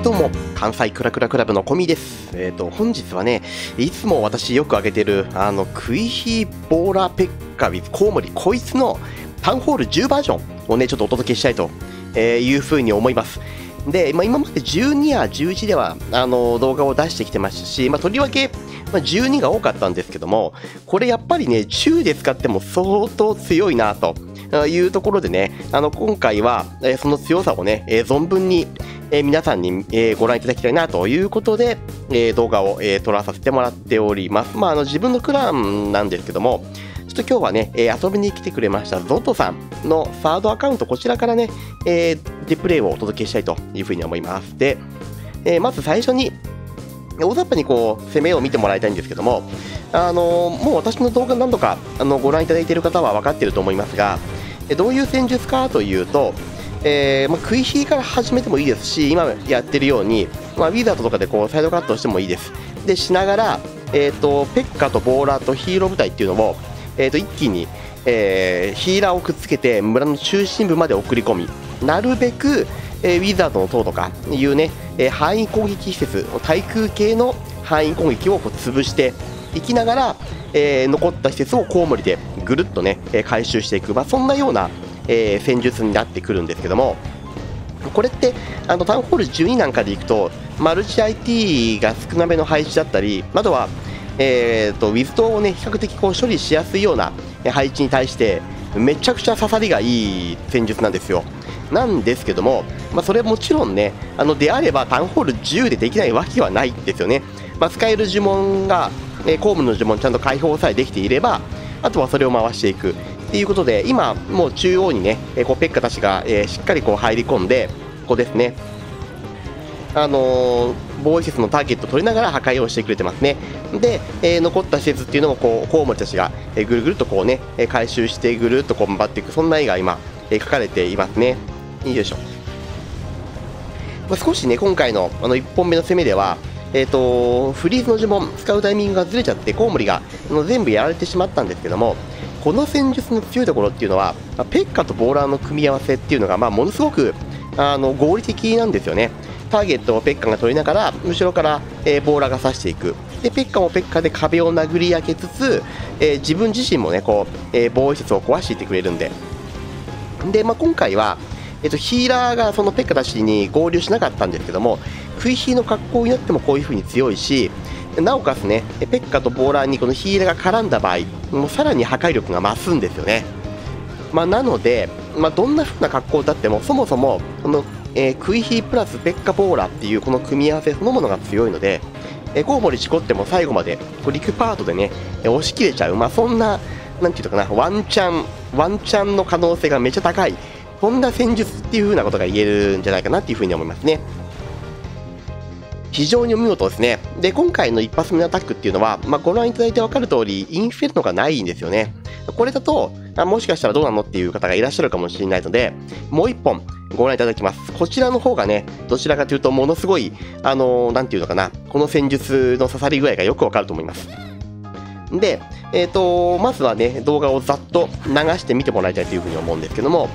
いどうも関西クラクラクラブのコミです。えっ、ー、と本日はねいつも私よく挙げてるあのクイヒーボーラーペッカウィズコウモリこいつのタウンホール10バージョンをねちょっとお届けしたいというふうに思います。で、まあ、今まで12や11ではあの動画を出してきてましたし、まあ、とりわけ、まあ、12が多かったんですけどもこれやっぱりね10で使っても相当強いなというところでねあの今回は、その強さをね、存分にえ皆さんに、えご覧いただきたいなということで、え動画を、え撮らさせてもらっております。まあ、あの自分のクランなんですけども、ちょっと今日はね、え遊びに来てくれましたゾットさんのサードアカウント、こちらからね、えー、デプレイをお届けしたいというふうに思います。で、え、まず最初に、大雑把にこう攻めを見てもらいたいんですけども、あの、もう私の動画何度かあのご覧いただいている方は分かっていると思いますが、どういう戦術かというと、えーまあ、食い火から始めてもいいですし今やってるように、まあ、ウィザードとかでこうサイドカットしてもいいです。でしながら、えーと、ペッカとボーラーとヒーロー部隊っていうのを、えーと、一気に、えー、ヒーラーをくっつけて村の中心部まで送り込みなるべく、えー、ウィザードの塔とかいうね、えー、範囲攻撃施設対空系の範囲攻撃をこう潰していきながら、えー、残った施設をコウモリでぐるっとね、え回収していく、まあ、そんなような、えー、戦術になってくるんですけどもこれってあのタウンホール12なんかでいくとマルチ IT が少なめの配置だったりあとは、えーと、ウィズトをね比較的こう処理しやすいような配置に対してめちゃくちゃ刺さりがいい戦術なんですよ。なんですけども、まあ、それもちろんねあのであればタウンホール10でできないわけはないですよね、まあ、使える呪文が、えー、公務の呪文ちゃんと解放さえできていればあとはそれを回していく。っていうことで今もう中央にね、えこうペッカたちが、えしっかりこう入り込んでここですね。あのー、防衛施設のターゲットを取りながら破壊をしてくれてますね。で、えー、残った施設っていうのをこうコウモリたちが、えー、ぐるぐるとこうね回収してぐるっとこう回っていくそんな絵が今、えー、描かれていますね。よいしょ、まあ、少しね今回のあの1本目の攻めではえーと、フリーズの呪文使うタイミングがずれちゃってコウモリが全部やられてしまったんですけどもこの戦術の強いところっていうのはペッカとボーラーの組み合わせっていうのが、まあ、ものすごくあの合理的なんですよね。ターゲットをペッカが取りながら後ろから、えー、ボーラーが刺していく。でペッカもペッカで壁を殴り上げつつ、えー、自分自身もねこう、えー、防衛施設を壊していってくれるんで。で、まあ、今回は、えーと、ヒーラーがそのペッカたちに合流しなかったんですけども食い火の格好になってもこういう風に強いしなおかつねペッカとボーラーにこのヒーラーが絡んだ場合もうさらに破壊力が増すんですよね、まあ、なので、まあ、どんな風な格好だってもそもそもこの、えー、クイヒープラスペッカボーラーっていうこの組み合わせそのものが強いので、えー、コウモリ絞っても最後までこうリクパートでね押し切れちゃう、まあ、そんななんていうのかなワンチャンワンチャンの可能性がめちゃ高いそんな戦術っていう風なことが言えるんじゃないかなっていう風に思いますね。非常にお見事ですね。で、今回の一発目のアタックっていうのは、まあ、ご覧いただいて分かる通り、インフェルノがないんですよね。これだと、あもしかしたらどうなのっていう方がいらっしゃるかもしれないので、もう一本ご覧いただきます。こちらの方がね、どちらかというと、ものすごい、あのー、なんていうのかな、この戦術の刺さり具合がよくわかると思います。で、えっ、ー、と、まずはね、動画をざっと流してみてもらいたいというふうに思うんですけども、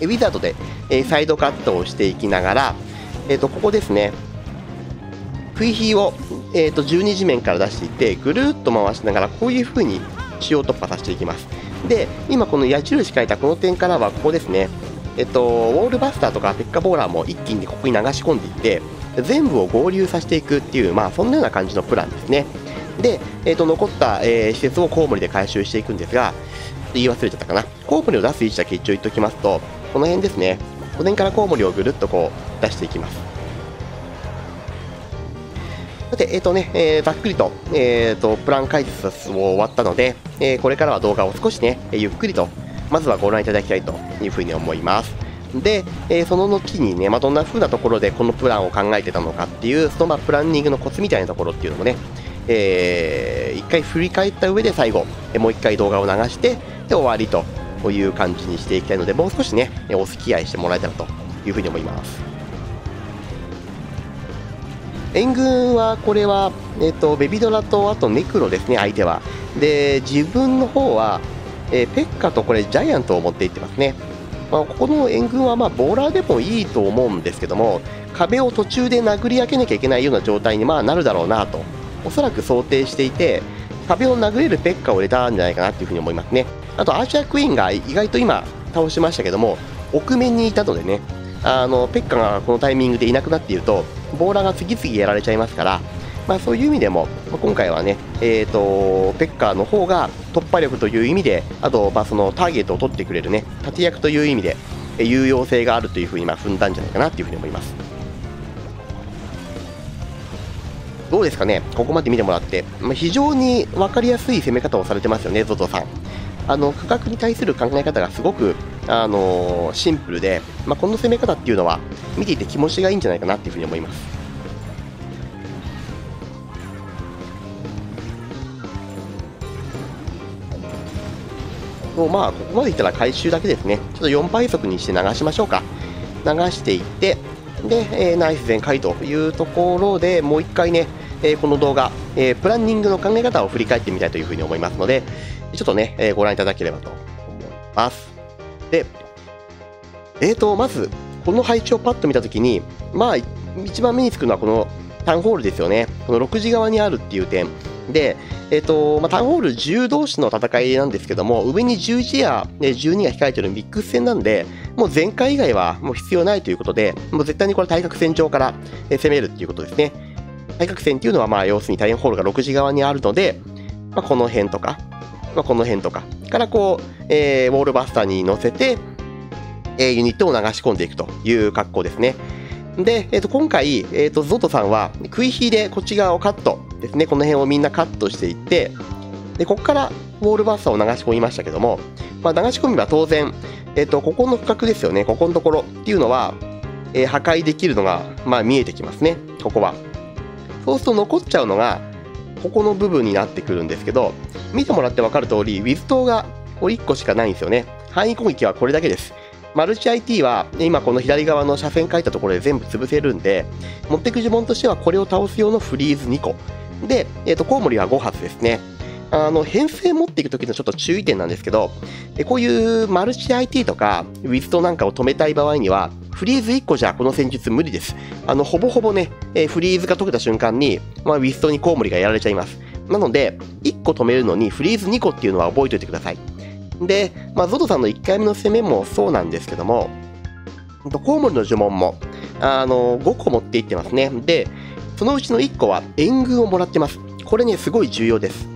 ウィザードで、えサイドカットをしていきながら、えっ、ー、と、ここですね、食い火を、えーと、12時面から出していってぐるっと回しながらこういう風に中央突破させていきます。で今この矢印書いたこの点からはここですね。えっと、ウォールバスターとかペッカボーラーも一気にここに流し込んでいって全部を合流させていくっていう、まあ、そんなような感じのプランですね。で、えっと、残った、えー、施設をコウモリで回収していくんですが言い忘れちゃったかな。コウモリを出す位置だけ一応言っておきますとこの辺ですね。この辺からコウモリをぐるっとこう出していきます。さて、えっ、ー、とね、えー、ざっくりと、えっ、ー、と、プラン解説を終わったので、えこれからは動画を少しね、ゆっくりと、まずはご覧いただきたいというふうに思います。で、えその後にね、まあ、どんな風なところでこのプランを考えてたのかっていう、そのまあプランニングのコツみたいなところっていうのもね、えー、一回振り返った上で最後、もう一回動画を流して、で、終わりという感じにしていきたいので、もう少しね、お付き合いしてもらえたらというふうに思います。援軍はこれは、えーと、ベビドラとあとネクロですね、相手は。で、自分の方は、えー、ペッカとこれジャイアントを持っていってますね。まあ、ここの援軍はまあボーラーでもいいと思うんですけども壁を途中で殴り上げなきゃいけないような状態にまあなるだろうなとおそらく想定していて壁を殴れるペッカを入れたんじゃないかなというふうに思いますねあとアーチャークイーンが意外と今倒しましたけども奥面にいたのでねあのペッカがこのタイミングでいなくなっているとボーラーが次々やられちゃいますからまあ、そういう意味でも、まあ、今回はね、えーと、ペッカーの方が突破力という意味で、あと、まあ、そのターゲットを取ってくれるね、立役という意味で、有用性があるというふうにまあ踏んだんじゃないかなというふうに思います。どうですかね、ここまで見てもらって、まあ、非常に分かりやすい攻め方をされてますよね、ゾゾさん。あの価格に対する考え方がすごく、あの、シンプルで、まあ、この攻め方っていうのは見ていて気持ちがいいんじゃないかなっていうふうに思います。まあここまでいったら回収だけですねちょっと4倍速にして流しましょうか流していってで、えー、ナイス全開というところでもう1回ね、えー、この動画、えー、プランニングの考え方を振り返ってみたいというふうに思いますのでちょっとね、えご覧いただければと思います。でえーとまずこの配置をパッと見たときにまあ一番目につくのはこのタウンホールですよね。この6時側にあるっていう点。で、え、ー、と、まあ、タウンホール10同士の戦いなんですけども、上に11や、12が控えてるミックス戦なんで、もう前回以外はもう必要ないということで、もう絶対にこれ対角線上から攻めるっていうことですね。対角線っていうのは、まあ、要するにタウンホールが6時側にあるので、まあ、この辺とか、まあ、この辺とか。からこう、えー、ウォールバスターに乗せて、えー、ユニットを流し込んでいくという格好ですね。で、えー、と今回、えー、とゾトさんは食い火でこっち側をカットですね。この辺をみんなカットしていってでここからウォールバスターを流し込みましたけども、まあ、流し込みは当然、えー、とここの区画ですよね。ここのところっていうのは、えー、破壊できるのが、まあ、見えてきますね。ここは。そうすると残っちゃうのがここの部分になってくるんですけど見てもらって分かる通りウィズ島がこれ1個しかないんですよね。範囲攻撃はこれだけです。マルチ IT は今この左側の車線書いたところで全部潰せるんで持ってく呪文としてはこれを倒す用のフリーズ2個。で、えー、とコウモリは5発ですね。あの編成持っていく時のちょっと注意点なんですけどこういうマルチ IT とかウィズトなんかを止めたい場合にはフリーズ1個じゃこの戦術無理ですあのほぼほぼね、えー、フリーズが解けた瞬間に、まあ、ウィズトにコウモリがやられちゃいますなので1個止めるのにフリーズ2個っていうのは覚えておいてくださいで、まあ、ゾトさんの1回目の攻めもそうなんですけども、コウモリの呪文もあの5個持っていってますね。で、そのうちの1個は援軍をもらってます。これね、すごい重要です。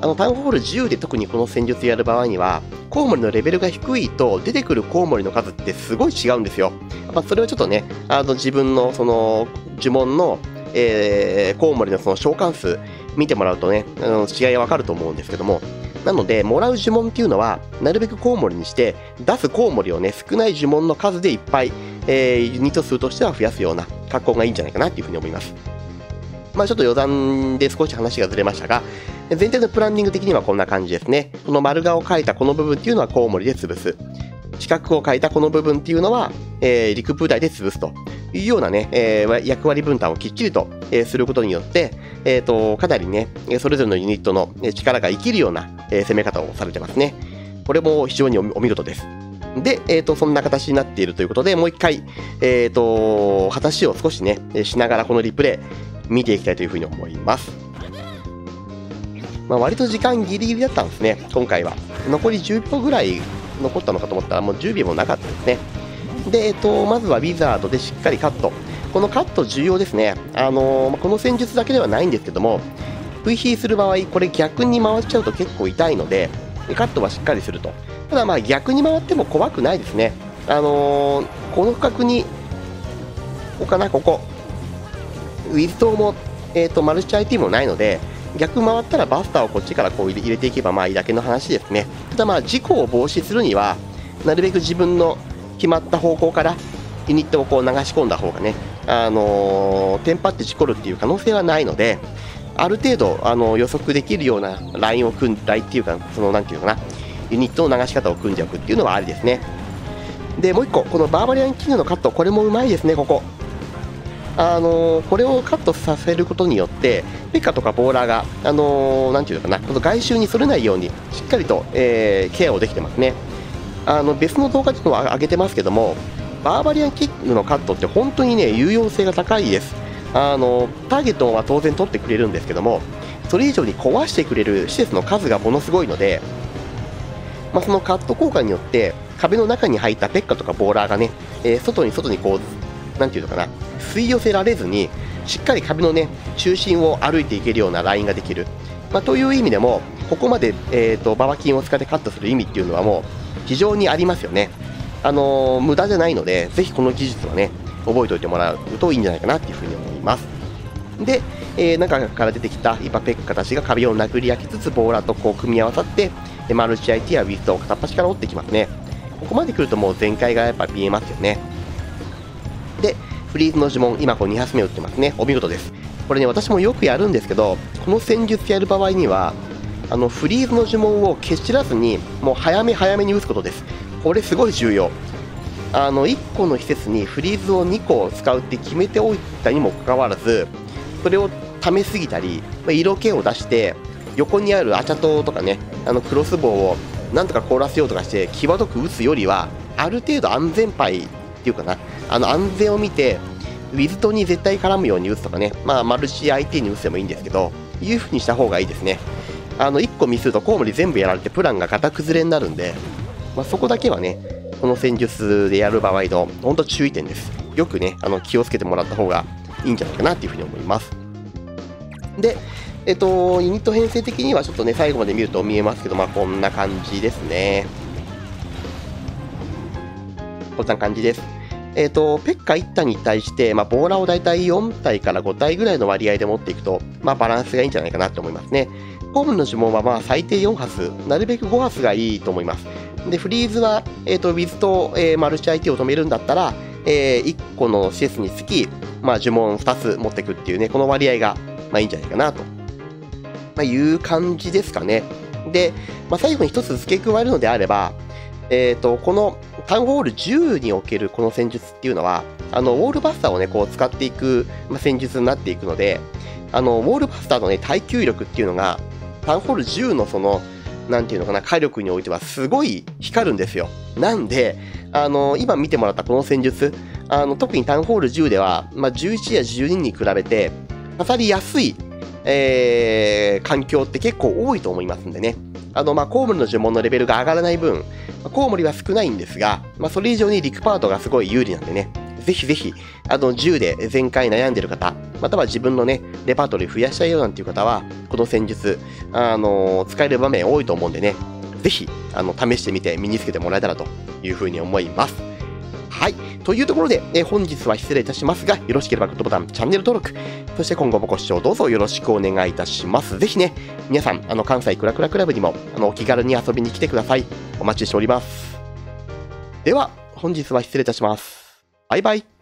あのタウンホール10で特にこの戦術やる場合には、コウモリのレベルが低いと出てくるコウモリの数ってすごい違うんですよ。まあ、それはちょっとね、あの自分のその呪文の、えー、コウモリのその召喚数見てもらうとね、あの違いがわかると思うんですけども、なので、もらう呪文っていうのは、なるべくコウモリにして、出すコウモリをね、少ない呪文の数でいっぱい、えー、ユニット数としては増やすような格好がいいんじゃないかなっていうふうに思います。まあちょっと余談で少し話がずれましたが、全体のプランニング的にはこんな感じですね。この丸画を描いたこの部分っていうのはコウモリで潰す。四角を描いたこの部分っていうのは、えー、陸空台で潰すというようなね、えー、役割分担をきっちりと、えー、することによって、えーと、かなりね、それぞれのユニットの力が生きるような、えー、攻め方をされてますね。これも非常にお見事です。で、えーと、そんな形になっているということで、もう一回、えーと、話を少しね、しながらこのリプレイ見ていきたいというふうに思います。まあ、割と時間ギリギリだったんですね、今回は。残り10秒ぐらい残ったのかと思ったら、もう10秒もなかったですね。で、えーと、まずはウィザードでしっかりカット。このカット重要ですね。あのー、この戦術だけではないんですけども、VP する場合、これ逆に回っちゃうと結構痛いので、カットはしっかりすると。ただまあ逆に回っても怖くないですね。あのー、この区画に、ここかな、ここ。ウィズ島も、えーと、マルチ IT もないので、逆回ったらバスターをこっちからこう入れていけばまあいいだけの話ですね。ただまあ事故を防止するには、なるべく自分の決まった方向からユニットをこう流し込んだ方がね、あのー、テンパって事故るっていう可能性はないので、ある程度、あの予測できるようなラインを組んラインっていうか、そのなんていうかな、ユニットの流し方を組んでおくっていうのはありですね。で、もう1個、このバーバリアンキングのカット、これもうまいですね、ここ。あの、これをカットさせることによって、ペッカとかボーラーが、あのー、ていうのかな、この外周にそれないように、しっかりと、えー、ケアをできてますね。あの別の動画での上げてますけども、バーバリアンキックのカットって本当にね、有用性が高いです。あのターゲットは当然取ってくれるんですけども、それ以上に壊してくれる施設の数がものすごいので、まあ、そのカット効果によって壁の中に入ったペッカとかボーラーがね、えー、外に外にこう、なんていうのかな、吸い寄せられずに、しっかり壁のね、中心を歩いていけるようなラインができる。まあ、という意味でも、ここまで、えーと、ババキンを使ってカットする意味っていうのはもう非常にありますよね。あのー、無駄じゃないので、ぜひこの技術はね、覚えておいてもらうといいんじゃないかなっていうふうに思います。で、えー、中から出てきた今ペッカたちが壁を殴り焼きつつ、ボーラーとこう組み合わさって、マルチ IT やウィズトを片っ端から折ってきますね。ここまで来るともう全開がやっぱ見えますよね。で、フリーズの呪文、今こう2発目打ってますね。お見事です。これね、私もよくやるんですけど、この戦術やる場合には、あのフリーズの呪文を消しらずに、もう早め早めに打つことです。これすごい重要。あの1個の施設にフリーズを2個使うって決めておいたにもかかわらず、それをためすぎたり、色気を出して、横にあるアチャトとかね、あのクロスボウをなんとか凍らせようとかして、際どく打つよりは、ある程度安全牌っていうかな、あの安全を見て、ウィズトに絶対絡むように打つとかね、まあ、マルチ相手に打つでもいいんですけど、いう風にした方がいいですね。あの、1個ミスるとコウモリ全部やられてプランが型崩れになるんで、まあ、そこだけはね、この戦術でやる場合の、本当注意点です。よくね、あの気をつけてもらった方がいいんじゃないかなっていうふうに思います。で、えっと、ユニット編成的にはちょっとね、最後まで見ると見えますけど、まあ、こんな感じですね。こんな感じです。えっ、と、ペッカ1体に対して、まあ、ボーラーをだいたい4体から5体ぐらいの割合で持っていくと、まあ、バランスがいいんじゃないかなと思いますね。ホームの呪文はまあ最低4発、なるべく5発がいいと思います。で、フリーズは、え、ー、と、ウィズと、えー、マルチ相手を止めるんだったら、えー、1個の施設につき、まあ、呪文2つ持っていくっていうね、この割合が、まあ、いいんじゃないかなと、まあ、いう感じですかね。で、まあ、最後に1つ付け加えるのであれば、えっ、ー、と、このタウンホール10におけるこの戦術っていうのは、あの、ウォールバスターをね、こう使っていく、まあ、戦術になっていくので、あの、ウォールバスターのね、耐久力っていうのが、タウンホール10のその、なんていうのかな、火力においてはすごい光るんですよ。なんで、あの、今見てもらったこの戦術、あの、特にタウンホール10では、まあ、11や12に比べて、刺さりやすい、えー、環境って結構多いと思いますんでね。あの、まあ、コウモリの呪文のレベルが上がらない分、コウモリは少ないんですが、まあ、それ以上にリクパートがすごい有利なんでね、ぜひぜひ、あの、銃で全開悩んでる方、または自分のね、レパートリー増やしたいよなんていう方は、この戦術、あの、使える場面多いと思うんでね、ぜひ、あの、試してみて身につけてもらえたらというふうに思います。はい。というところで、え本日は失礼いたしますが、よろしければグッドボタン、チャンネル登録、そして今後もご視聴どうぞよろしくお願いいたします。ぜひね、皆さん、あの、関西クラクラクラブにも、あの、お気軽に遊びに来てください。お待ちしております。では、本日は失礼いたします。バイバイ。